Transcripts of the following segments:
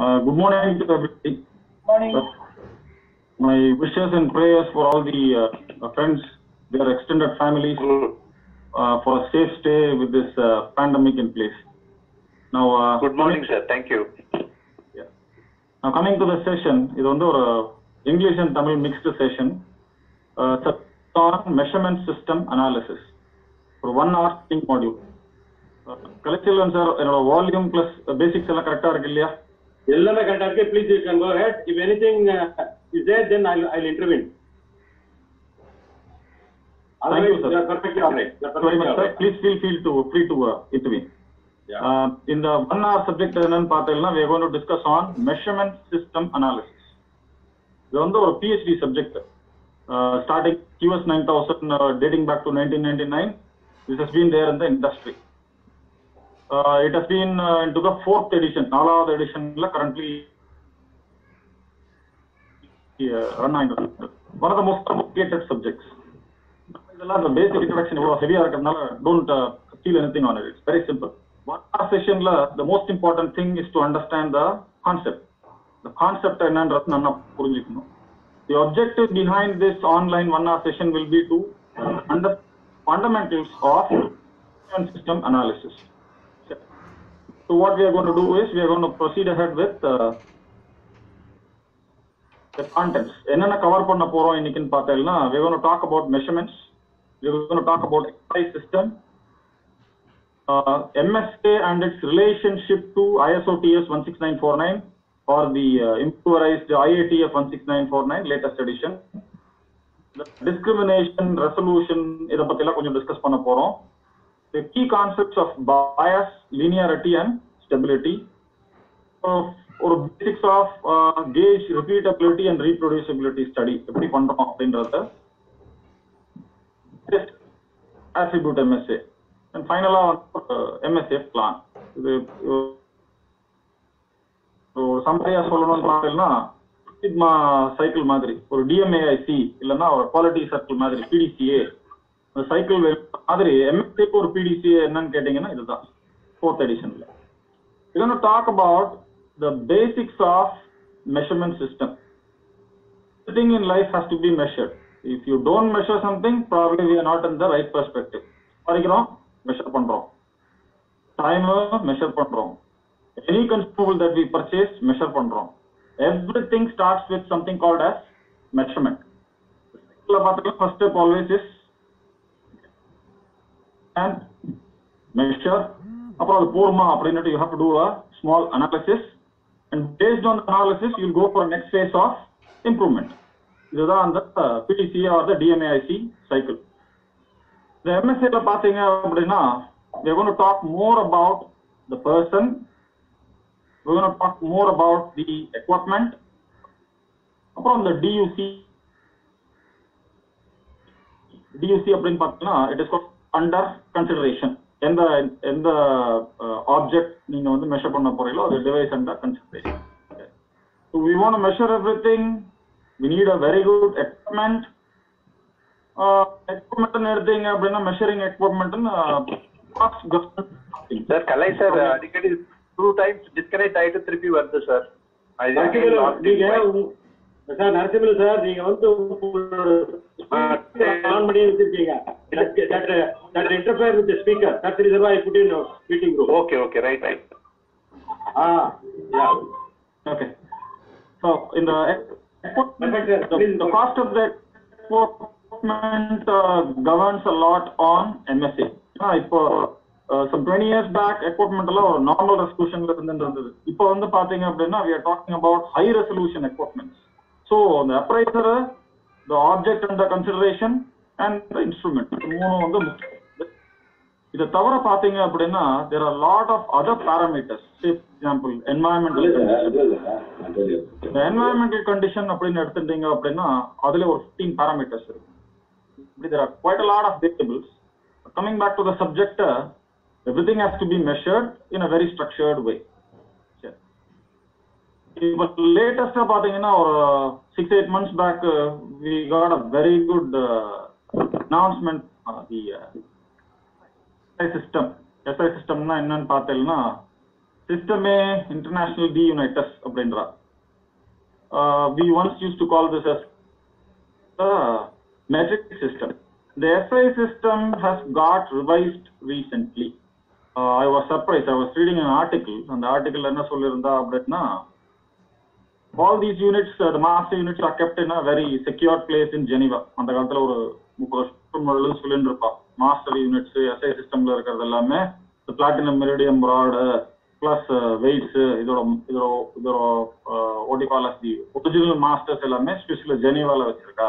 Uh, good morning to everybody. Morning. Uh, my wishes and prayers for all the uh, uh, friends, their extended families, uh, for a safe stay with this uh, pandemic in place. Now, uh, Good morning, sir. Thank you. Yeah. Now coming to the session, இது வந்து ஒரு English and Tamil mixed session. Uh, it's on measurement system analysis. ஒரு one hour speaking module Kalaiselvan sir என்னோட volume plus basics எல்லாம் கரெக்டா இருக்கு இல்லையா எல்லாமே கரெக்டா இருக்கு please you can go ahead if anything is there then I I intervene Thank you, Otherwise, sir. you are perfectly all right. You are very perfectly much all sir right. please feel feel to free to uh, intervene Yeah. Uh, இந்த one hour subject என்னன்னு பார்த்தீங்கன்னா we are going to discuss on measurement system analysis இது வந்து ஒரு PhD subject starting QS 9000 uh, dating back to 1999 this has been there in the industry uh, it has been uh, into the fourth edition நாலாவது எடிஷன்ல currently uh, run ஆயிட்டு இருக்கு. one of the most complicated subjects இதெல்லாம் அந்த பேசிக் introduction இவ்வளவு ஹெவியா இருக்கிறதுனால don't feel anything on it it's very simple one hour செஷன்ல the most important thing is to understand the concept the concept என்னன்றது நல்லா புரிஞ்சுக்கணும் the objective behind this online one hour session will be to under fundamentals of system analysis so what we are going to do is we are going to proceed ahead with uh, the contents என்னென்ன cover பண்ண போறோம் இன்னைக்குன்னு பார்த்தீங்கன்னா we are going to talk about measurements we are going to talk about exercise system uh, MSK and its relationship to ISO TS 16949 or the uh, improvised IATF 16949 latest edition the discrimination resolution இத பத்தி எல்லாம் கொஞ்சம் discuss பண்ண போறோம் the key concepts of bias linearity and stability. Of ஒரு basics of gauge repeatability and reproducibility study எப்படி பண்றோம் அப்படின்றத ஆட்ரிபியூட் எம்எஸ்ஏ அண்ட் ஃபைனலா எம்எஸ்ஏ பிளான் இது ஒரு சம்பையா சொல்லணும்னு பார்த்தீங்கன்னா சிக்மா சைக்கிள் மாதிரி. ஒரு டிஎம்ஏஐசி இல்லைன்னா ஒரு குவாலிட்டி சர்க்கிள் மாதிரி பிடிசிஏ சைக்கிள் மாதிரி எம்எஸ்ஏக்கு ஒரு பிடிசிஏ என்னன்னு கேட்டீங்கன்னா இதுதான் ஃபோர்த் எடிஷன்ல we're going to talk about the basics of measurement system. Everything in life has to be measured. If you don't measure something, probably we are not in the right perspective. படிக்கிறோம் measure பண்றோம் time measure பண்றோம் any consumable that we purchase measure பண்றோம் everything starts with something called as measurement பார்த்தீங்கன்னா first step always is and measure அப்புறம் அது போருமா அப்படின்னுட்டு you have to do a small analysis and based on analysis you go for next phase of improvement இதுதான் அந்த PDC or the DMAIC cycle இந்த எம்எஸ்சியில் பார்த்தீங்க அப்படின்னா we're going to talk more about the person we're going to talk more about the equipment அப்புறம் இந்த டியூசி டியூசி அப்படின்னு பார்த்தீங்கன்னா it is under consideration எந்த எந்த ஆப்ஜெக்ட் நீங்க வந்து மெஷர் பண்ண போறீங்களோ அது device under consideration so we want measure everything we need a very good equipment equipment எடுத்தீங்க அப்படின்னா மெஷரிங் எக்யூப்மெண்ட்னு சார் கலை சார் அடிக்கடி டூ டைம்ஸ் டிஸ்கனெக்ட் ஆயிட்டு திருப்பி வருது சார் சார் நரசிம்மலு சார் நீங்க வந்து ஆன் பண்ணி வச்சிருக்கீங்க that interfere with speaker that is I put in meeting room okay okay right right ah yeah Okay. So in the equipment, Perfect, sir. the, Please the go. cost of the equipment uh, governs a lot on MSA. ஆனா இப்போ some twenty years back equipment எல்லாம் ஒரு normal ரெசல்யூஷன்ல இருந்து இருந்தது இப்போ வந்து பாத்தீங்க அப்படின்னா we are talking about high resolution equipments. So the appraiser, the object under consideration and the instrument மூணும் வந்து இதை தவிர பாத்தீங்க அப்படின்னா there are lot of other parameters say for example environmental conditions. இந்த என்வாயன்மெண்டல் கண்டிஷன் அப்படின்னு எடுத்துட்டீங்க அப்படின்னா அதுல ஒரு 15 பாராமீட்டர்ஸ் இருக்கு இப்படி there are quite a lot of variables coming back to the subject uh, everything has to be measured in a very structured way சரி. இப்போ லேட்டஸ்டா பாத்தீங்கன்னா ஒரு six eight months back we got a very good announcement the system SI சிஸ்டம்னா என்னன்னு பார்த்தீங்கன்னா சிஸ்டமே international டி யுனைட்டஸ் அப்படின்றா we once used to call this as metric system. The SI system has got revised recently. Uh, I was surprised. I was reading an article. அந்த article என்ன சொல்லியிருந்தா அப்படின்னா all these units the mass units are kept in a very secure place in Geneva அந்த காலத்துல ஒரு முப்பது வருஷம் முதல்ல சொல்லிட்டு இருப்போம் மாஸ்டர் யூனிட்ஸ் எஸ்ஐ சிஸ்டம்ல இருக்கிறது எல்லாமே platinum iridium fraud plus weights இதோட இதோட இதோட ஓடி தி ஒரிஜினல் மாஸ்டர்ஸ் எல்லாமே ஸ்பெஷல ஜெனிவால வச்சிருக்கா.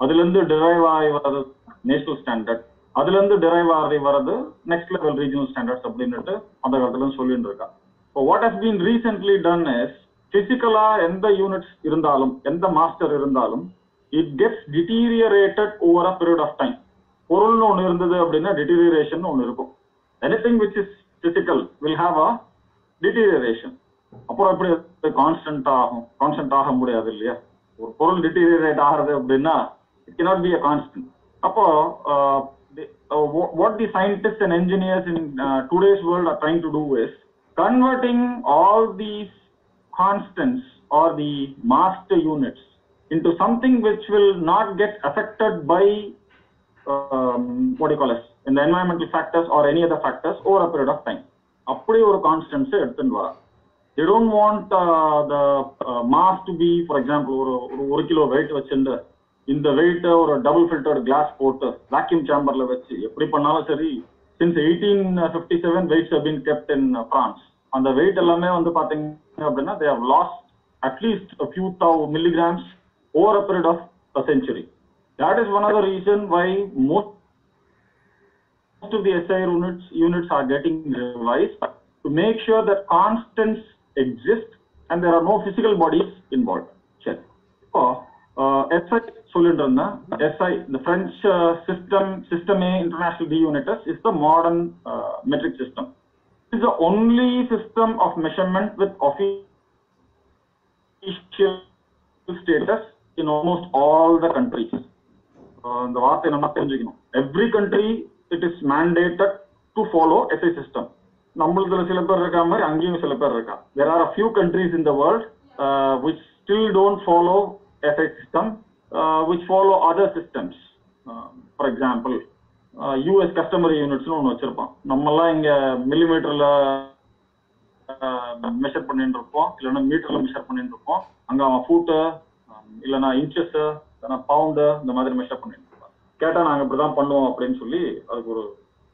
அதுல இருந்து டிரைவ் ஆகி வர்றது நேஷனல் ஸ்டாண்டர்ட் அதுல இருந்து டிரைவ் ஆகி வர்றது நெக்ஸ்ட் லெவல் ரீஜனல் ஸ்டாண்டர்ட்ஸ் அப்படின்னுட்டு அந்த காலத்துல சொல்லிட்டு இருக்கா இப்போ what has been recently done is பிசிக்கலா எந்த யூனிட்ஸ் இருந்தாலும் எந்த மாஸ்டர் இருந்தாலும் it gets deteriorated over a period of time பொருள்னு ஒன்று இருந்தது அப்படின்னா டிட்டீரியரேஷன் ஒன்று இருக்கும். Anything which is physical will have a deterioration அப்புறம் எப்படி கான்ஸ்டன்ட் ஆகும்? கான்ஸ்டன்ட் ஆக முடியாது இல்லையா? ஒரு பொருள் டிட்டீரியரேட் ஆகிறது அப்படின்னா it cannot be a constant அப்போ what the scientist and engineers in today's world are trying to do is is all these constants or the master units into something which will not get affected by um, what do you call us in the environmental factors or any other factors over a period of time அப்படி ஒரு constants எடுத்துன்னு வரா they don't want uh, the uh, mass to be for example ஒரு ஒரு ஒரு kilo weight வச்சிருந்து இந்த வெயிட்ட ஒரு டபுள் ஃபில்டர்ட் கிளாஸ் போட்டு வேக்யூம் சேம்பர்ல வச்சு எப்படி பண்ணாலும் சரி since eighteen fifty seven weights been kept in France அந்த வெயிட் எல்லாமே வந்து பாத்தீங்க அப்படின்னா they have lost at least few thou milligrams over a period of a century that is one of the reason why most most of the SI units units are getting revised to make sure that constants exist and there are no physical bodies involved. சரி இப்போ SI சொல்லிட்டு இருந்தேன் SI the French uh, system system A international D unitus is the modern uh, metric system. It is the only system of measurement with official status in almost all the countries. Uh, இந்த வார்த்தை நம்ம தெரிஞ்சுக்கணும். Every country it is mandated to follow SI system நம்மளதுல சில பேர் இருக்க மாதிரி அங்கேயும் சில பேர் இருக்கா there are a few countries in the world which still don't follow SI system which follow other systems for example US customer யூனிட்ஸ்னு ஒன்று வச்சிருப்போம். நம்மெல்லாம் இங்க மில்லிமீட்டர்ல மெஷர் பண்ணிட்டு இருப்போம். இல்லைன்னா மீட்டர்ல மெஷர் பண்ணிட்டு இருப்போம். அங்க அவன் ஃபூட்டு இல்லைன்னா இன்ச்சஸ் இல்லைன்னா பவுண்டு இந்த மாதிரி மெஷர் பண்ணிட்டு இருப்பான். கேட்டா நாங்க இப்படிதான் பண்ணுவோம் அப்படின்னு சொல்லி அதுக்கு ஒரு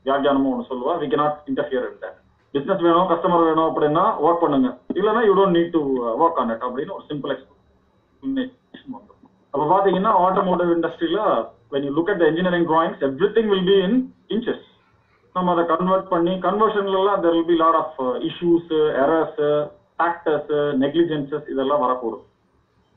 வியாக்கியானமும் ஒன்று சொல்லுவா. We cannot interfere in that. Business வேணும் கஸ்டமர் வேணும் அப்படின்னா ஒர்க் பண்ணுங்க. இல்லைன்னா you don't need to work on it அப்படின்னு ஒரு சிம்பிள் எக்ஸ்பிளேஷன் வந்துடும் அப்ப பாத்தீங்கன்னா ஆட்டோமோட்டிவ் இண்டஸ்ட்ரியில when you look at the engineering drawings everything will be in inches. நம்ம அதை கன்வெர்ட் பண்ணி கன்வர்ஷன்ல எல்லாம் there will be lot of uh, issues uh, errors uh, uh, இதெல்லாம் வரக்கூடும்.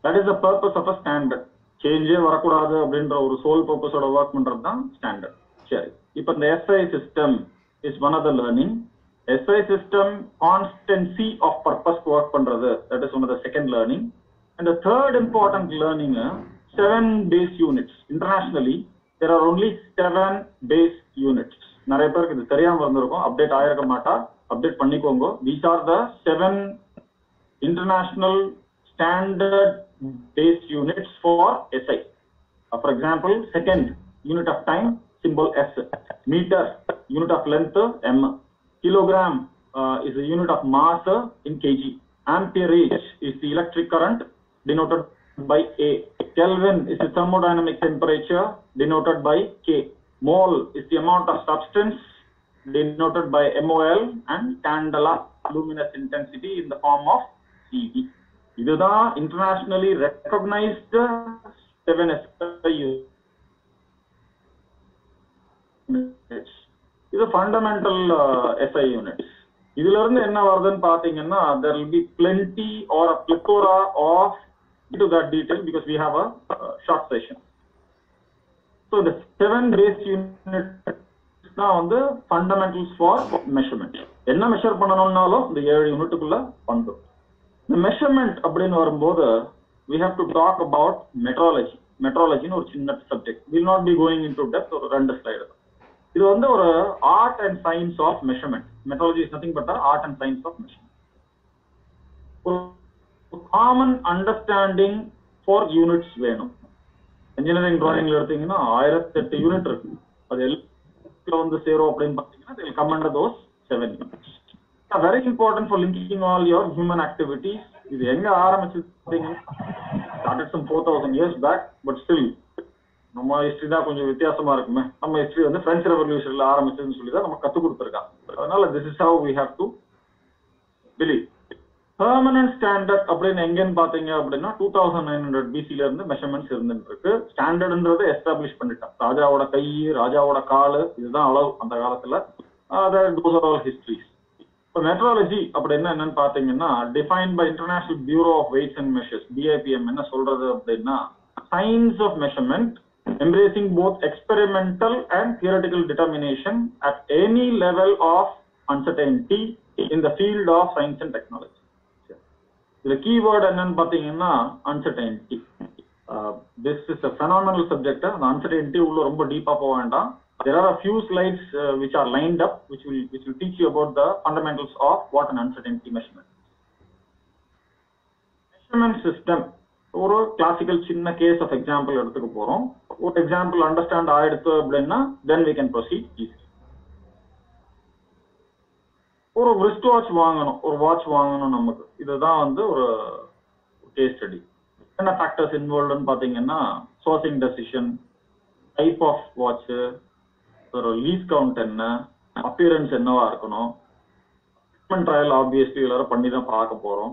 That is the purpose of a standard சேஞ்சே வரக்கூடாது அப்படின்ற ஒரு soul பர்பஸோட work பண்றது தான் ஸ்டாண்டர்ட் சரி. இப்போ இந்த SI system is one of the learning SI system constancy of purpose work பண்றது. That is one of the second learning and the third important learning Seven base units internationally there are only seven base units நிறைய பேருக்கு இது தெரியாம இருந்திருக்கும் update ஆயிருக்க மாட்டா update பண்ணிக்கோங்க these are the seven international standard based units for SI. Uh, for example, second unit of time, symbol S. Meter, unit of length, M. Kilogram uh, is a unit of mass in kg. Amperage is the electric current denoted by A. Kelvin is the thermodynamic temperature denoted by K. Mole is the amount of substance denoted by MOL and candela luminous intensity in the form of CV. இதுதான் internationally recognised seven இது fundamental SI units இதுல இருந்து என்ன வருதுன்னு பாத்தீங்கன்னா there will be plenty or a plethora of to that detail because we have a short session so இந்த seven base unit தான் வந்து ஃபண்டமெண்டல்ஸ் ஃபார் மெஷர்மெண்ட் என்ன மெஷர் பண்ணணும்னாலும் இந்த ஏழு யூனிட்டுக்குள்ள வந்துடும் இந்த மெஷர்மெண்ட் அப்படின்னு வரும்போது we have to talk about metrology மெட்ராலஜின்னு ஒரு சின்ன subject will not be going into depth ஒரு ரெண்டு ஸ்லைடு இது வந்து ஒரு art and science of measurement metrology is nothing but art and science of measurement common understanding for units வேணும். Engineering டிராயிங்ல எடுத்தீங்கன்னா ஆயிரத்தி எட்டு யூனிட் இருக்கு. அது எல்லாம் வந்து சேரும் அப்படின்னு பார்த்தீங்கன்னா come under those seven units very important for linking all your human activities இது எங்க ஆரம்பிச்சு started some four thousand years back but still நம்ம ஹிஸ்டரி தான் கொஞ்சம் வித்தியாசமா இருக்குமே. நம்ம ஹிஸ்டரி வந்து பிரெஞ்சு ரெவல்யூஷன்ல ஆரம்பிச்சதுன்னு சொல்லி தான் நம்ம கத்துக் கொடுத்துருக்காங்க. அதனால this is how we have to believe permanent standard அப்படின்னு எங்கன்னு பாத்தீங்க அப்படின்னா டூ தௌசண்ட் நைன் ஹண்ட்ரட் பிசில இருந்து மெஷர்மெண்ட்ஸ் இருந்துட்டு இருக்கு. ஸ்டாண்டர்ட்ன்றதை எஸ்டாப்ளிஷ் பண்ணிட்டான் ராஜாவோட கை ராஜாவோட காலு இதுதான் அளவு அந்த காலத்துல. தோஸ் ஆல் ஹிஸ்டரிஸ் இப்போ மெட்ராலஜி அப்படின்னா என்னன்னு பாத்தீங்கன்னா define by international bureau of weights and measures BIPM என்ன சொல்றது அப்படின்னா science of measurement embracing both experimental and theoretical determination at any level of uncertainty in the field of science and technology. இதுல keyword என்னன்னு பாத்தீங்கன்னா uncertainty this is a phenomenal subject அந்த uncertainty உள்ள ரொம்ப டீப்பா போக வேண்டாம். There are a few slides uh, which are lined up which will which will teach you about the fundamentals of what an uncertainty measurement measurement system ஒரு classical சின்ன case of example எடுத்துக்க போறோம். ஒரு எக்ஸாம்பிள் அண்டர்ஸ்டாண்ட் ஆயிடுத்து அப்படின்னா then we can proceed easy ஒரு wrist watch வாங்கணும். ஒரு வாட்ச் வாங்கணும் நமக்கு. இதுதான் வந்து ஒரு கேஸ் ஸ்டடி என்ன ஃபேக்டர்ஸ் இன்வால்வ்னு பார்த்தீங்கன்னா sourcing decision type of watch ஒரு லீஸ் கவுண்ட் என்ன அப்பியரன்ஸ் என்னவா இருக்கணும். ட்ரையல் ஆப்வியஸ்லி எல்லாரும் பண்ணி தான் பார்க்க போறோம்.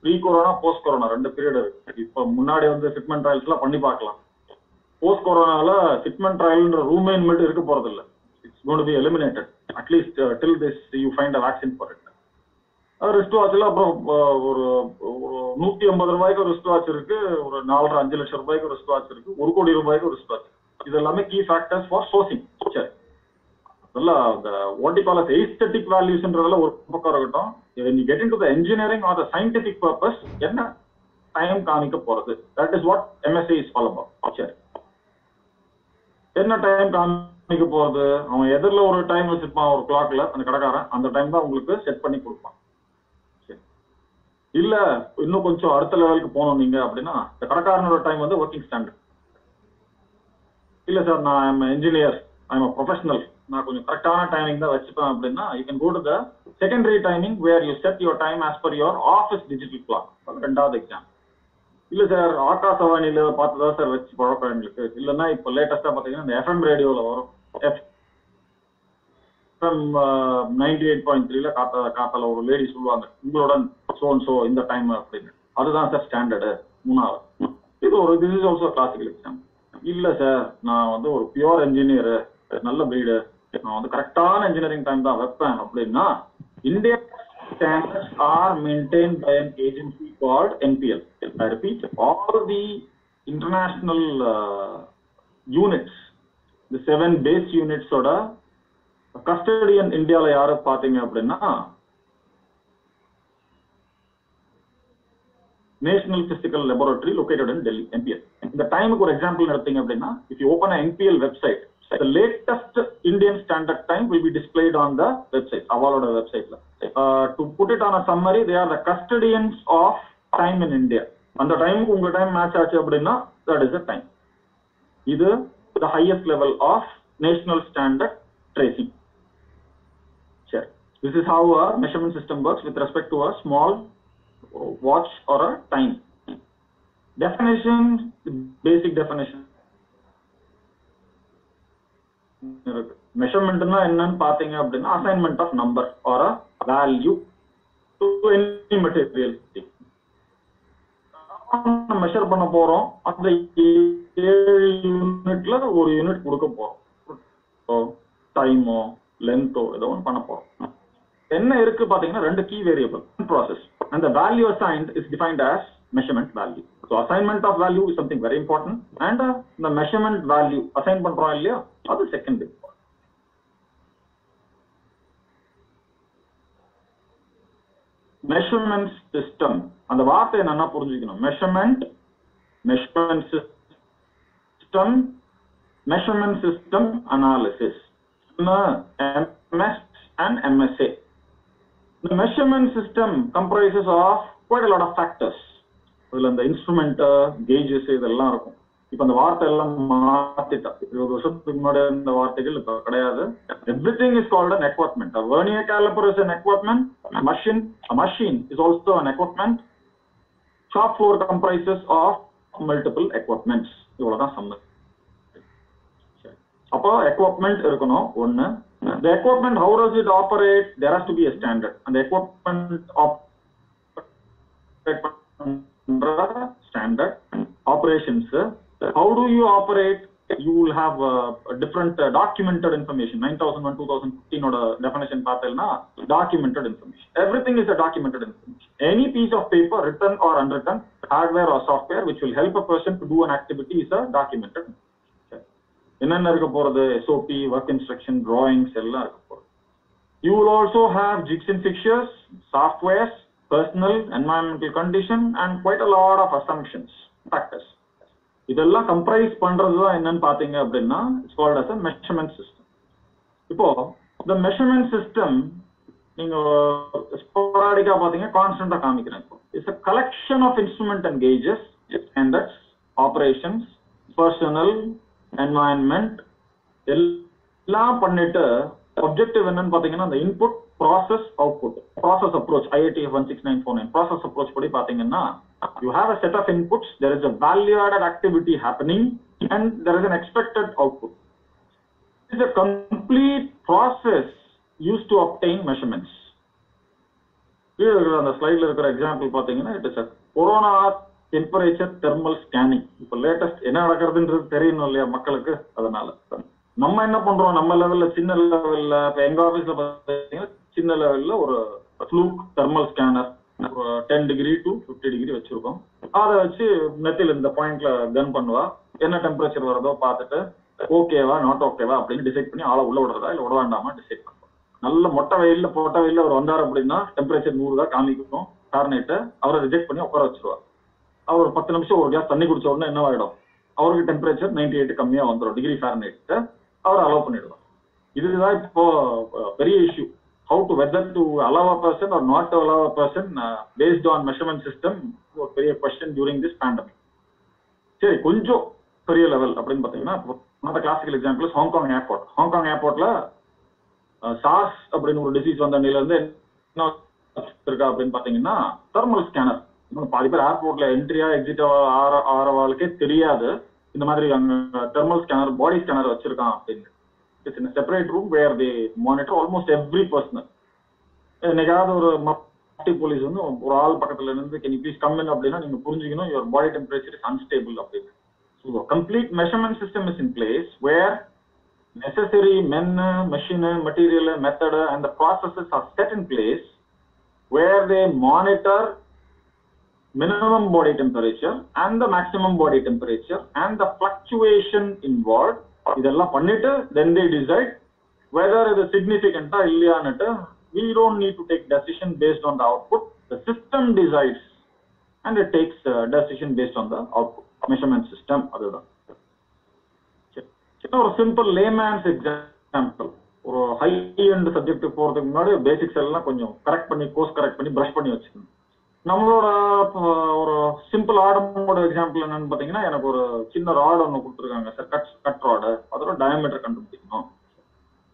ப்ரீ கொரோனா போஸ்ட் கொரோனா ரெண்டு பீரியட் இருக்கு. இப்போ முன்னாடி வந்து ஃபிட்மெண்ட் ட்ரையல்ஸ் எல்லாம் பண்ணி பார்க்கலாம். போஸ்ட் கொரோனால ஃபிட்மெண்ட் ட்ரையல்ன்ற ரூமே இனிமேட்டு இருக்க போறது இல்ல it's gonna be eliminated at least till this you find a vaccine for it wrist வாட்ச்ல அப்புறம் ஒரு ஒரு நூத்தி ஐம்பது ரூபாய்க்கு ஒரு ரிஸ்ட் வாட்ச் இருக்கு ஒரு நாலரை அஞ்சு லட்சம் ரூபாய்க்கு ஒரு ரிஸ்ட் வாட்ச் இருக்கு ஒரு கோடி ரூபாய்க்கு ஒரு ரிஸ்ட் வாட்ச் இது எல்லாமே கீ ஃபேக்டர்ஸ் ஃபார் சோர்சிங் சரி அதெல்லாம் இந்த வாட் கால் எய்ஸ்தட்டிக் வேல்யூஸ்ன்றதுல ஒரு பக்கம் இருக்கட்டும். நீ get into the engineering or the scientific purpose என்ன டைம் காமிக்க போறது? That is what MSC is follow சரி என்ன டைம் காமி காமிக்க போறது அவன் எதிரில் ஒரு டைம் வச்சிருப்பான் ஒரு கிளாக்ல அந்த கடைக்காரன் அந்த டைம் தான் உங்களுக்கு செட் பண்ணி கொடுப்பான். சரி. இல்ல இன்னும் கொஞ்சம் அடுத்த லெவலுக்கு போகணும் நீங்க அப்படின்னா இந்த கடைக்காரனோட டைம் வந்து ஒர்க்கிங் ஸ்டாண்டர்ட் இல்ல சார் நான் am engineer I am professional நான் கொஞ்சம் கரெக்டான டைமிங் தான் வச்சுப்பேன் அப்படின்னா you can go to the secondary timing where you set your time as per your office digital clock ரெண்டாவது எக்ஸாம் இல்ல சார் ஆகாசவாணியில பார்த்து தான் சார் வச்சு பழக்கம் எங்களுக்கு. இல்லைன்னா இப்போ லேட்டஸ்டா பாத்தீங்கன்னா இந்த எஃப்எம் ரேடியோல வரும். நைன்டி எயிட் பாயிண்ட் த்ரீல காத்தா காத்தால ஒரு லேடி சொல்லுவாங்க உங்களுடன் சோன் சோ இந்த டைம் அப்படின்னு. அதுதான் சார் ஸ்டாண்டர்டு மூணாவது. இது ஒரு this is also classical exam இல்ல சார் நான் வந்து ஒரு பியூர் இன்ஜினியர் நல்ல பிரீடு நான் வந்து கரெக்டான இன்ஜினியரிங் டைம் தான் வைப்பேன் அப்படின்னா India standards are maintained by an agency called NPL. I repeat, all the international uh, units, the seven base units ஓட கஸ்டடியன் இந்தியாவில் யாரை பார்த்தீங்க அப்படின்னா national physical laboratory located in Delhi NPL இந்த டைமுக்கு ஒரு எக்ஸாம்பிள் எடுத்தீங்க அப்படின்னா if you open NPL website the latest Indian standard time will be displayed on the website, Avaloda website. Uh, to put it on a summary, they are the custodians of time in India. அந்த டைமுக்கு உங்க time match ஆச்சு அப்படின்னா that is a time இது the highest level of national standard tracing சரி this is how a measurement system works with respect to a small watch or a time definition basic definition இருக்கு மெஷர்மெண்ட்னா என்னன்னு பாத்தீங்க அப்படின்னா assignment of number or a value to any material measure பண்ண போறோம் அந்த ஏழு யூனிட்ல ஒரு யூனிட் கொடுக்க போறோம் டைமோ லென்த்தோ ஏதோ ஒன்று பண்ண போறோம் என்ன இருக்கு பாத்தீங்கன்னா ரெண்டு கீ வேரியபிள் ப்ராசஸ் அந்த the value assigned is defined as measurement value so assignment of value is something very important and இந்த மெஷர்மெண்ட் வேல்யூ அசைன் பண்றோம் இல்லையா அது செகண்ட் மெஷர்மெண்ட் சிஸ்டம் அந்த வார்த்தை நல்லா புரிஞ்சுக்கணும். Measurement measurement system measurement system analysis MS and MSA இந்த measurement system comprises of quite அதுல இந்த இன்ஸ்ட்ருமெண்ட் கேஜஸ் இதெல்லாம் இருக்கும். இப்ப அந்த வார்த்தை எல்லாம் மாத்திட்டா இருபது வருஷத்துக்கு முன்னாடி இந்த வார்த்தைகள் இப்ப கிடையாது. Everything is called an equipment vernier caliper is an equipment machine machine is also an equipment shop floor comprises of multiple equipments இவ்வளவுதான் சம்மர் அப்போ எக்வப்மெண்ட் இருக்கணும் ஒண்ணு the equipment how does it operate there has to be a standard and the equipment operate பண்ற standard operations how do you operate you will have uh, different uh, documented information 9001 2015 ஓட definition பார்த்தீங்கன்னா documented information everything is a documented information any piece of paper written or unwritten hardware or software which will help a person to do an activity is a documented information. என்னென்ன இருக்க போறது SOP work instruction drawings எல்லாம் இருக்க போறது you will also have jigs and fixtures softwares personal environmental condition and quite a lot of assumptions factors இதெல்லாம் comprise பண்றது தான் என்னன்னு பாத்தீங்க அப்படின்னா it's called as a measurement system இப்போ இந்த மெஷர்மெண்ட் சிஸ்டம் நீங்க ஸ்போராடிக்கா பாத்தீங்க கான்ஸ்டன்டா காமிக்கிறேன் இப்போ. It's a collection of instrument and gauges standards operations personnel environment எல்லாம் பண்ணிட்டு அப்ஜெக்டிவ் என்னன்னு பாத்தீங்கன்னா அந்த input process output process approach IIT one six nine four nine process approach படி பாத்தீங்கன்னா you have a set of inputs there is a value added activity happening and there is an expected output is a complete process use to obtain measurements கீழே இருக்கிற அந்த ஸ்லைட்ல இருக்கிற example பாத்தீங்கன்னா it is a corona temperature thermal scanning இப்போ latest என்ன நடக்கிறதுன்றது தெரியணும் இல்லையா மக்களுக்கு? அதனால. நம்ம என்ன பண்றோம்? நம்ம லெவல்ல சின்ன லெவல்ல இப்ப எங்க ஆபீஸ்ல பார்த்தீங்கன்னா சின்ன லெவல்ல ஒரு Fluke thermal scanner ten degree to fifty degree வச்சிருக்கோம். அதை வச்சு மெத்தில் இந்த பாயிண்ட்ல கன் பண்ணுவா. என்ன டெம்பரேச்சர் வருதோ பார்த்துட்டு ஓகேவா நாட் ஓகேவா அப்படின்னு டிசைட் பண்ணி ஆளை உள்ள விடுறதா இல்ல விட வேண்டாமா டிசைட் பண்ணுவோம். நல்ல மொட்டை வெயில்ல பொட்டை வெயில்ல அவர் வந்தார் அப்படின்னா டெம்பரேச்சர் நூறு தான் காமிக்கணும் கார்னேட்டை அவரை ரிஜெக்ட் பண்ணி உட்கார வச்சிருவார் அவர் பத்து நிமிஷம் ஒரு கிளாஸ் தண்ணி குடிச்ச உடனே என்ன ஆயிடும்? அவருக்கு டெம்பரேச்சர் நைன்டி எயிட் கம்மியா வந்துடும் டிகிரி ஃபேரனைட் அவர் அலோவ் பண்ணிடுவார். இதுதான் இப்போ பெரிய issue how to whether to allow a person or not to allow a person based on measurement system ஒரு பெரிய கொஸ்டின் டியூரிங் திஸ் பேண்டமிக் சரி கொஞ்சம் பெரிய லெவல் அப்படின்னு பாத்தீங்கன்னா மற்ற classical example Hong Kong airport Hong Kong ஏர்போர்ட்ல சாஸ் அப்படின்னு ஒரு டிசீஸ் வந்த அன்னையிலேருந்து என்ன இருக்கா அப்படின்னு பாத்தீங்கன்னா தெர்மல் ஸ்கேனர் இன்னும் பாதி பேர் ஏர்போர்ட்ல என்ட்ரியா எக்ஸிட் ஆற ஆறவாளுக்கே தெரியாது. இந்த மாதிரி அங்க தெர்மல் ஸ்கேனர் பாடி ஸ்கேனர் வச்சிருக்கான் அப்படின்னு. It's in separate room where the monitor almost every personal என்னைக்காவது ஒரு மப்டி போலீஸ் வந்து ஒரு ஆள் பக்கத்துல இருந்து கேன் ப்ளீஸ் கம்மின் அப்படின்னா நீங்க புரிஞ்சுக்கணும் your body temperature is unstable அப்படின்னு so complete measurement system is in place where necessary men, machine, material, method, and the processes are set in place where they monitor minimum body temperature and the maximum body temperature and the fluctuation involved இதெல்லாம் பண்ணிட்டு தென் தே decide whether இது சிக்னிஃபிகண்டா இல்லையான்னுட்டு we don't need to take decision based on the output the system decides and it takes decision based on the output measurement system அதுதான் ஒரு simple layman's example ஒரு high end subject போறதுக்கு முன்னாடி basics எல்லாம் கொஞ்சம் correct பண்ணி course correct பண்ணி brush பண்ணி வச்சுக்கணும் நம்மளோட ஒரு சிம்பிள் ஆடமோட எக்ஸாம்பிள் என்னன்னு பாத்தீங்கன்னா எனக்கு ஒரு சின்ன ராடு ஒன்று கொடுத்துருக்காங்க சார் கட் கட் ராடு அதோட டயமீட்டர் கண்டுபிடிக்கணும்.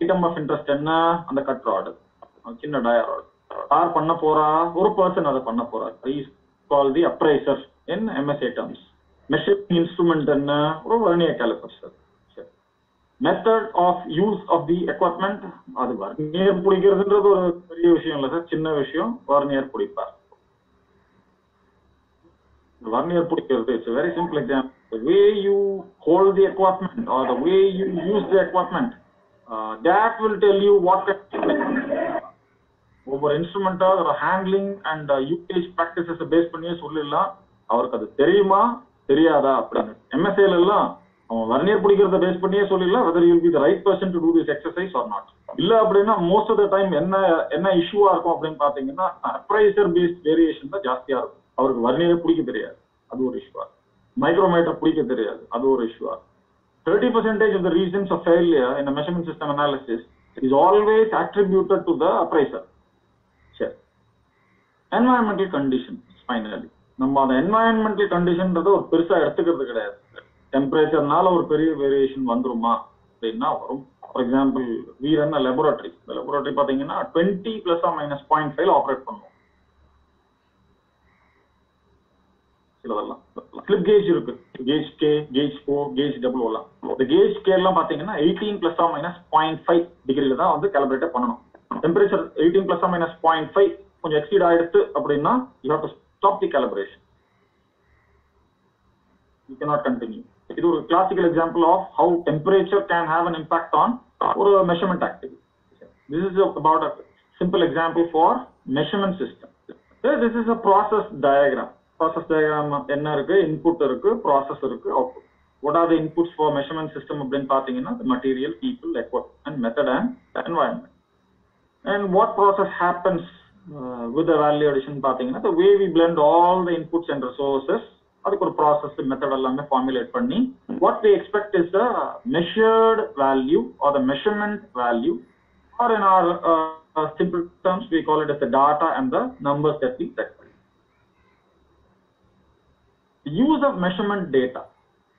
ஐட்டம் ஆஃப் இன்ட்ரெஸ்ட் என்ன? அந்த கட் ராடு சின்ன டய ராடு யார் பண்ண போறா? ஒரு பர்சன் அதை பண்ண போறார் is call the appraiser in MSA terms measuring instrument என்ன? ஒரு vernier caliper sir method of use of the equipment அது வர்ணியர் பிடிக்கிறதுன்றது ஒரு பெரிய விஷயம் இல்லை சார் சின்ன விஷயம் வர்னியர் பிடிப்பார். வர்னியர் பிடிக்கிறது it's very simple example the way you hold the equipment or the way you use the equipment uh, that will tell you what ஒவ்வொரு இன்ஸ்ட்ருமெண்டா அதோட handling and usage practices base பண்ணியே சொல்லிடலாம். அவருக்கு அது தெரியுமா? தெரியாதா? அப்படின்னு. எம்எஸ்ஏல எல்லாம் அவன் வர்னியர் பிடிக்கிறத பேஸ் பண்ணியே சொல்லிடலாம் whether you be the right person to do this exercise or not இல்ல அப்படின்னா மோஸ்ட் ஆஃப் த டைம் என்ன என்ன இஷ்யூவா இருக்கும் அப்படின்னு பாத்தீங்கன்னா அப்ரைசர் பேஸ்ட் வேரியேஷன் தான் ஜாஸ்தியா இருக்கும். அவருக்கு வர்னியரை பிடிக்க தெரியாது. அது ஒரு இஷ்யூவா மைக்ரோமீட்டர் பிடிக்க தெரியாது. அது ஒரு இஷ்யூவா thirty percentage of the reasons of failure இந்த measurement system analysis is always attributed to the appraiser சரி என்வாயன்மெண்டல் கண்டிஷன் ஃபைனலி நம்ம அந்த என்வாயன்மெண்டல் கண்டிஷன்ன்றத ஒரு பெருசா எடுத்துக்கிறது கிடையாது. டெம்பரேச்சர்னால ஒரு பெரிய வேரியேஷன் வந்துருமா அப்படின்னா வரும். ஃபார் எக்ஸாம்பிள் வீரன் லெபரட்டரி இந்த லெபரட்டரி பாத்தீங்கன்னா twenty plus minus point five operate பண்ணுவோம் சிலதெல்லாம் ஸ்லிப் கேஜ் இருக்கு. Gauge K gauge O gauge double எல்லாம். இந்த கேஜ் கே எல்லாம் பாத்தீங்கன்னா eighteen plus ah minus point five டிகிரில தான் வந்து கேலிபிரேட்டே பண்ணணும். Temperature eighteen plus ah minus point five கொஞ்சம் எக்ஸீட் ஆயிடுத்து அப்படின்னா you have to stop the calibration you cannot continue இது ஒரு classical example of how temperature can have an impact on ஒரு measurement activity this is about a simple example for measurement system this is a process diagram process diagram என்ன இருக்கு input இருக்கு process இருக்கு output what are the inputs for measurement system அப்படின்னு பாத்தீங்கன்னா the material people equipment method and environment and what process happens uh, with the value addition பாத்தீங்கன்னா the way we blend all the inputs and resources அதுக்கு ஒரு process method எல்லாமே formulate பண்ணி what we expect is the measured value or the measurement value or in our uh, uh, simple terms we call it as the data and the numbers that use set use of measurement data.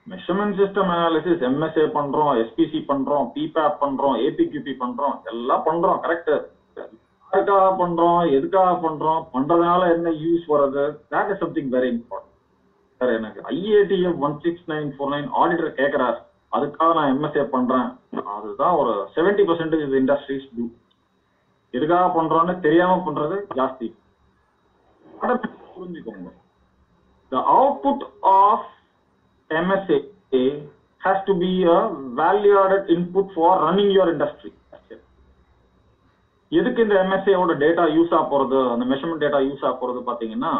Measurement system analysis MSA பண்றோம் SPC பண்றோம் PPAP பண்றோம் ABQB பண்றோம் எல்லாம் பண்றோம் correct யாருக்காக பண்றோம் எதுக்காக பண்றோம் பண்றதுனால என்ன யூஸ் வருது that is something very important sir எனக்கு IATF one six nine four nine auditor கேட்கிறார் அதுக்காக நான் எம்எஸ்ஏ பண்றேன். அதுதான் ஒரு செவன்டி பர்சன்டேஜ் இது இண்டஸ்ட்ரீஸ் டூ எதுக்காக பண்றோம்னு தெரியாம பண்றது ஜாஸ்தி. புரிஞ்சுக்கோங்க. The output of MSA has to be a value added input for running your industry. எதுக்கு இந்த எம்எஸ்ஏவோட டேட்டா யூஸ் ஆக போறது? அந்த மெஷர்மெண்ட் டேட்டா யூஸ் ஆக போறது பாத்தீங்கன்னா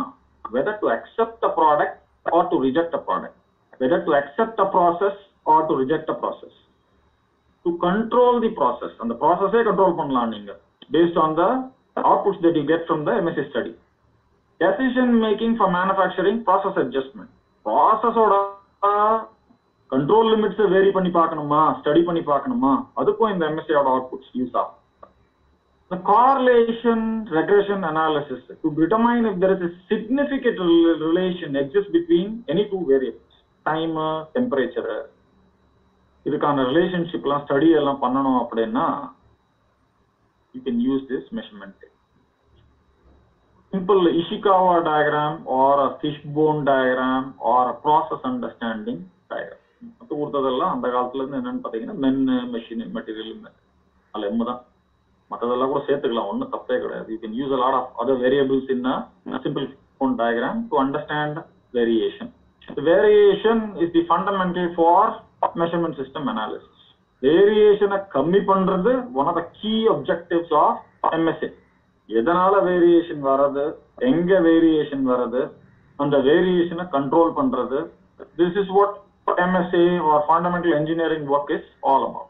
whether to accept a product or to reject a product whether to accept a process or to reject a process to control the process அந்த ப்ராசஸே கண்ட்ரோல் பண்ணலாம் நீங்க based on the outputs that you get from the MSA study decision making for manufacturing process adjustment ப்ராசஸோட control limits vary பண்ணி பார்க்கணுமா? Study பண்ணி பார்க்கணுமா? அதுக்கும் இந்த எம்எஸ்சியோட அவுட்புட்ஸ் யூஸ் ஆகும். The correlation regression analysis to determine if there is a significant rel- relation exists between any two variables, time, temperature. இதுக்கான ரிலேஷன்ஷிப்லாம் study எல்லாம் பண்ணணும் அப்படின்னா you can use this measurement simple Ishikawa diagram or a fishbone diagram or a process understanding diagram. மற்ற கொடுத்ததெல்லாம் அந்த காலத்துல இருந்து என்னன்னு பாத்தீங்கன்னா மென் மெஷின் மெட்டீரியல் அதில் எம்மு தான். மற்றதெல்லாம் கூட சேர்த்துக்கலாம். ஒன்றும் தப்பே கிடையாது. You can use a lot of other variables in simple phone diagram to understand variation variation is the fundamental for measurement system analysis வேரியேஷனை கம்மி பண்றது one of the key objectives of MSA எதனால வேரியேஷன் வர்றது எங்க variation வர்றது அந்த வேரியேஷனை control பண்றது this is what MSA or fundamental engineering work is all about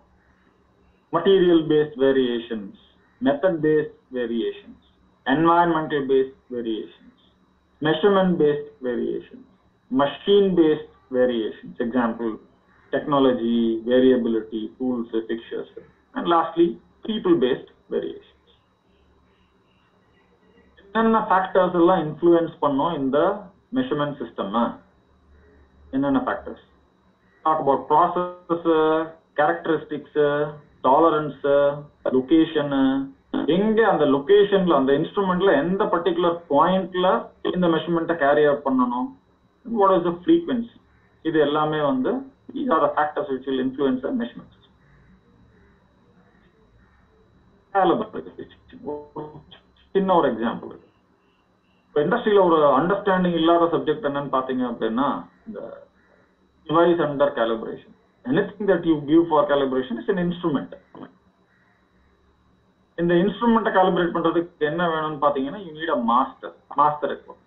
material based variations, method based variations, environmental based variations, measurement based variations, machine based variations, example, technology, variability, tools, fixtures, and lastly, people based variations. என்னென்ன factors எல்லாம் influence பண்ணும் இந்த measurement system என்னென்ன factors talk about process characteristics tolerance location எங்க அந்த லொகேஷன்ல அந்த இன்ஸ்ட்ருமெண்ட்ல எந்த பர்டிகுலர் பாயிண்ட்ல இந்த மெஷர்மெண்ட்டை கேரி அவுட் பண்ணணும்? வாட் இஸ் த ஃப்ரீக்வன்சி இது எல்லாமே வந்து these are the factors which will influence the measurement system. சின்ன ஒரு எக்ஸாம்பிள் இப்போ இண்டஸ்ட்ரியில ஒரு அண்டர்ஸ்டாண்டிங் இல்லாத சப்ஜெக்ட் என்னன்னு பாத்தீங்க அப்படின்னா இந்த device under calibration anything that you give for calibration is an instrument இந்த இன்ஸ்ட்ருமெண்ட்டை காலிபிரேட் பண்றதுக்கு என்ன வேணும்னு பாத்தீங்கன்னா you need a master master இருக்கும்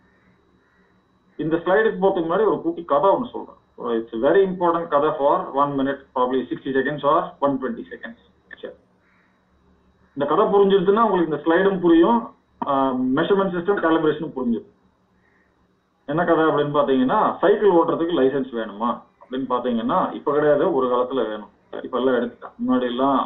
இந்த ஸ்லைடுக்கு போறதுக்கு முன்னாடி ஒரு குட்டி கதை ஒன்று சொல்றேன். இட்ஸ் வெரி இம்பார்ட்டன்ட் கதை for one minute probably sixty seconds or one twenty seconds இந்த கதை புரிஞ்சிருச்சுன்னா உங்களுக்கு இந்த ஸ்லைடும் புரியும். மெஷர்மெண்ட் சிஸ்டம் காலிபிரேஷனும் புரிஞ்சிடும் என்ன கதை அப்படின்னு பாத்தீங்கன்னா சைக்கிள் ஓட்டுறதுக்கு லைசென்ஸ் வேணுமா? அப்படின்னு பாத்தீங்கன்னா இப்ப கிடையாது ஒரு காலத்துல வேணும். இப்ப எல்லாம் எடுத்துட்டான் முன்னாடி எல்லாம்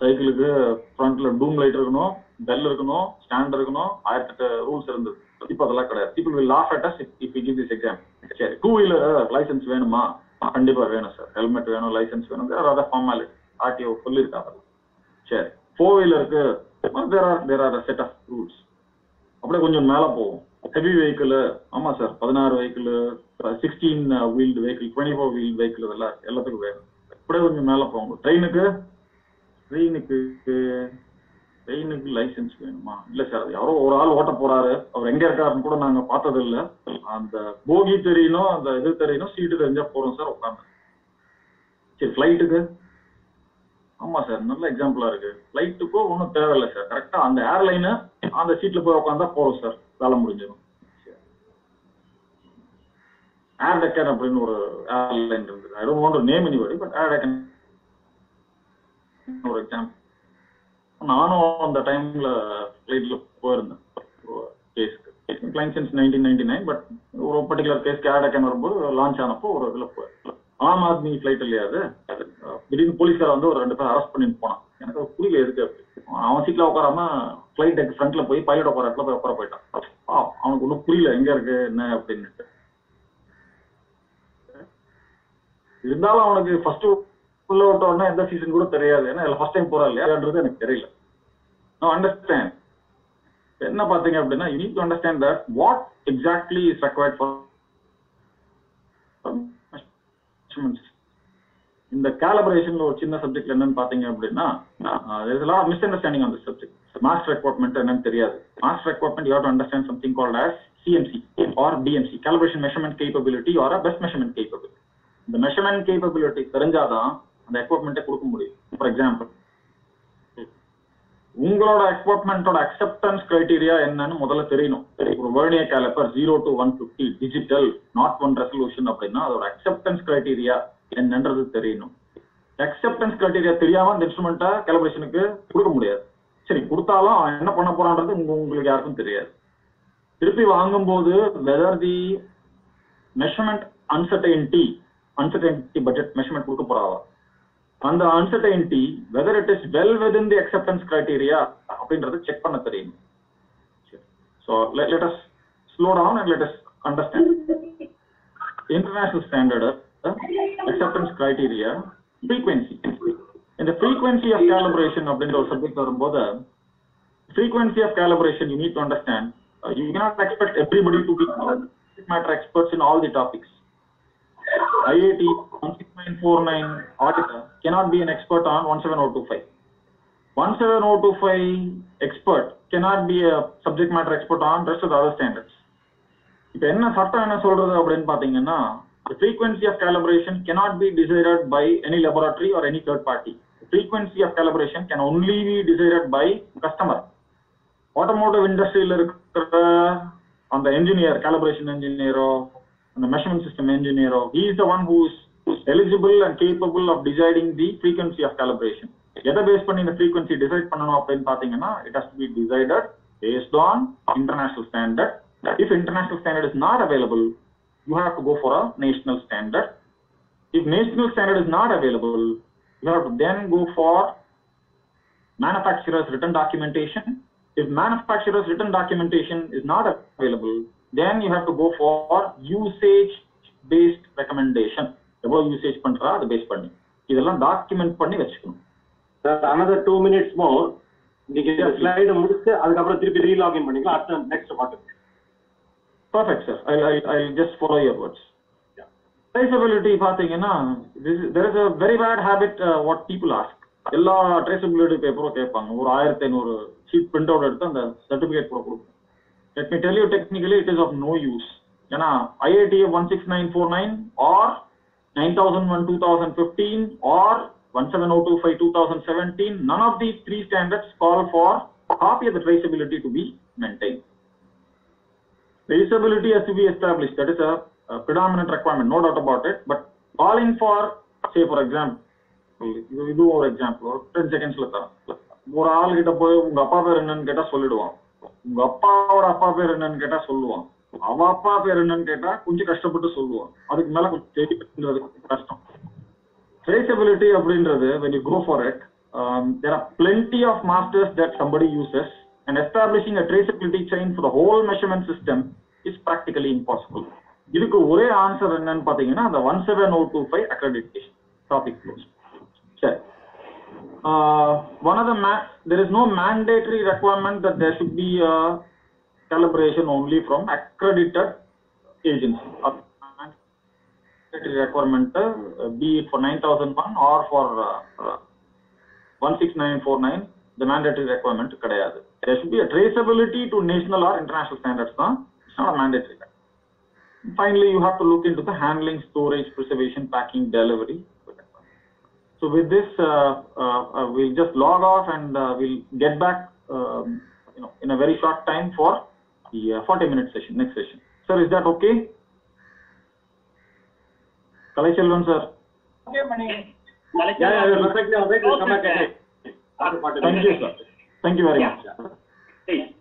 சைக்கிளுக்கு ஃப்ரண்ட்ல டூம் லைட் இருக்கணும் பெல் இருக்கணும் ஸ்டாண்ட் இருக்கணும் ஆயிரத்தெட்டு ரூல்ஸ் இருந்தது. இப்போ அதெல்லாம் கிடையாது. People laugh at us if give this exam சரி டூ வீலர் லைசன்ஸ் வேணுமா? கண்டிப்பாக கண்டிப்பா வேணும் சார் ஹெல்மெட் வேணும் லைசன்ஸ் வேணும். வேற அதை ஃபார்மாலிட்டி ஆர்டிஓ சொல்லியிருக்காங்க. சரி four வீலருக்கு there are there are set of rules அப்படியே கொஞ்சம் மேலே போகும். ஹெவி வெஹிக்கிள் ஆமா சார் பதினாறு vehicle sixteen wheeled vehicle twenty four wheel vehicle இதெல்லாம் எல்லாத்துக்கும் வேணும். அப்படியே கொஞ்சம் மேலே போகும். ட்ரெயினுக்கு ட்ரெயினுக்கு ட்ரெயினுக்கு லைசென்ஸ் வேணுமா? இல்லை சார் யாரோ ஒரு ஆள் ஓட்ட போறாரு. அவர் எங்கே இருக்காருன்னு கூட நாங்கள் பார்த்தது இல்லை அந்த போகி தெரியணும் அந்த இது தெரியணும் சீட்டு தெரிஞ்சா போறோம் சார் உட்காந்து சரி ஃப்ளைட்டுக்கு ஆமா சார் நல்ல எக்ஸாம்பிளா இருக்கு. ஃபிளைட்டுக்கோ ஒன்றும் தேவையில்லை சார். கரெக்டா அந்த ஏர்லைனு அந்த சீட்ல போய் உட்காந்தா போறோம் சார். வேலை முடிஞ்சிடும். ஏர் டெக்கன் அப்படின்னு ஒரு ஏர்லைன் இருந்தது I don't want name anybody but Air Deccan ஒரு எக்ஸாம்பிள் நானும் அந்த டைம்ல ஃபிளைட்ல போயிருந்தேன். கேஸ்க்கு Kline since nineteen ninety nine but ஒரு பர்டிகுலர் கேஸ்க்கு ஏர் டெக்கன் வரும்போது லான்ச் ஆனப்போ ஒரு இதில் போயிருந்தேன். ஆம் ஆத்மி ஃபிளைட் இல்லையா அது? திடீர்னு போலீஸார் வந்து ஒரு ரெண்டு பேர் அரெஸ்ட் பண்ணிட்டு போனான். எனக்கு அது புரியல எதுக்கு அப்படி. அவன் சீட்ல உட்காராம ஃபிளைட் டெக் ஃப்ரண்ட்ல போய் பைலட் உட்கார இடத்துல போய் உட்கார போயிட்டான். அவனுக்கு ஒன்றும் புரியல. எங்க இருக்கு? என்ன அப்படின்னு இருந்தாலும் அவனுக்கு ஃபர்ஸ்ட் உள்ள விட்டோம்னா எந்த சீசன் கூட தெரியாது. ஏன்னா ஃபர்ஸ்ட் டைம் போறா இல்லையான்றது எனக்கு தெரியல. நோ அண்டர்ஸ்டாண்ட் என்ன பாத்தீங்க அப்படின்னா you need to understand that what exactly is required for இந்த கேலபரேஷன்ல ஒரு சின்ன சப்ஜெக்ட் என்னன்னு பாத்தீங்க அப்படின்னா misunderstanding on this subject master equipment என்னன்னு தெரியாது. Master equipment you to understand something called as CMC or DMC calibration measurement capability or best measurement capability இந்த மெஷர்மெண்ட் கேப்பபிலிட்டி தெரிஞ்சாதான் அந்த எக்யூப்மெண்ட்டை கொடுக்க முடியும். ஃபார் எக்ஸாம்பிள் உங்களோட எக்யூப்மெண்ட்டோட அக்செப்டன்ஸ் கிரைட்டீரியா என்னன்னு முதல்ல தெரியணும். ஒரு vernier caliper zero to one fifty digital not one resolution அப்படின்னா அதோட அக்செப்டன்ஸ் கிரைட்டீரியா என்னன்றது தெரியணும். அக்செப்டன்ஸ் கிரைட்டீரியா தெரியாம அந்த இன்ஸ்ட்ருமெண்ட்டை கேலபரேஷனுக்கு கொடுக்க முடியாது. சரி கொடுத்தாலும் அவன் என்ன பண்ண போறான்றது உங்களுக்கு யாருக்கும் தெரியாது. திருப்பி வாங்கும்போது whether the measurement uncertainty uncertainty budget measurement கொடுக்க போறாவா அந்த uncertainty whether it is well with the acceptance criteria அப்படின்றத செக் பண்ண தெரியும். So let us slow down and let us understand international standard acceptance criteria frequency இந்த frequency of calibration அப்படின்ற ஒரு subject வரும்போது frequency of calibration you need to understand. Uh, you cannot expect everybody to be subject matter experts in all the IIT 16949 auditor cannot be an expert on 17025 17025 expert cannot be a subject matter expert on rest of the other standards இப்ப என்ன சட்டம் என்ன சொல்றது அப்படின்னு பாத்தீங்கன்னா frequency of calibration cannot be decided by any laboratory or any third party frequency of calibration can only be decided by customer automotive இண்டஸ்ட்ரியில இருக்கிற அந்த என்ஜினியர் கேலபரேஷன் என்ஜினியரோ calibration engineer-ஓ அந்த மெஷர்மெண்ட் சிஸ்டம் engineer-ஓ he is the one who is eligible and capable of deciding the frequency of calibration எதை base பண்ணி இந்த frequency டிசைட் பண்ணணும் அப்படின்னு பாத்தீங்கன்னா it has to be decided based on international standard if international standard is not available you have to go for a national standard if national standard is not available you have to then go for manufacturer's written documentation. If manufacturer's written documentation is not available, then you have to go for usage-based recommendation. எவ்வளவு usage பண்றா? அதை base பண்ணி. இதெல்லாம் document பண்ணி வச்சுக்கணும். Sir another two minutes more நீங்க slide முடிச்சு அதுக்கப்புறம் திருப்பி ரீலாகின் பண்ணிக்கலாம். அடுத்த நெக்ஸ்ட் பார்த்து perfect sir I I just follow your words traceability பாத்தீங்கன்னா there is a very bad habit what people ask எல்லா ட்ரேசபிலிட்டி பேப்பரும் கேட்பாங்க. ஒரு ஆயிரத்தி ஐநூறு ஷீட் பிரிண்ட் அவுட் எடுத்து அந்த சர்டிபிகேட் கூட கொடுப்போம் Let me tell you technically it is of no use ஏன்னா IIT one six nine four nine or nine thousand one two thousand fifteen or one seven oh two five two thousand seventeen none of the three standards call for copy of the traceability to be maintained traceability has to be established. That is a, a predominant requirement, no doubt about it. But calling for, say for example, இது இது ஒரு example ஒரு ten செகண்ட்ஸ்ல தரேன் ஒரு ஆள் கிட்ட போய் உங்க அப்பா பேர் என்னன்னு கேட்டா சொல்லிடுவான் உங்க அப்பாவோட அப்பா பேர் என்னன்னு கேட்டா சொல்லுவான் அவ அப்பா பேர் என்னன்னு கேட்டா கொஞ்சம் கஷ்டப்பட்டு சொல்லுவான் அதுக்கு மேல கொஞ்சம் தெரியுறது கஷ்டம் traceability அப்படின்றது when you go for it um, there are plenty of masters that somebody uses and establishing a traceability chain for the whole measurement system is practically impossible. இதுக்கு ஒரே ஆன்சர் என்னன்னு பாத்தீங்கன்னா அந்த one seven O two five accreditation topic close சரி uh, one of the ma- there is no mandatory requirement that there should be a calibration only from accredited agency. A mandatory requirement, uh, be it for 9001 or for uh, uh, 16949, the mandatory requirement கிடையாது. There should be a traceability to national or international standards. Huh? It's not a mandatory. Finally, you have to look into the handling, storage, preservation, packing, delivery. so with this, uh, uh, uh, we'll just log off and uh, we'll get back, um, you know, in a very short time for the uh, 40 minute session, next session. Sir, is that okay? Kalai Selvan, sir. Yeah, yeah, yeah, perfectly all right. We'll come back again. After 40 Thank you, sir. Thank you very Yeah. much. Please.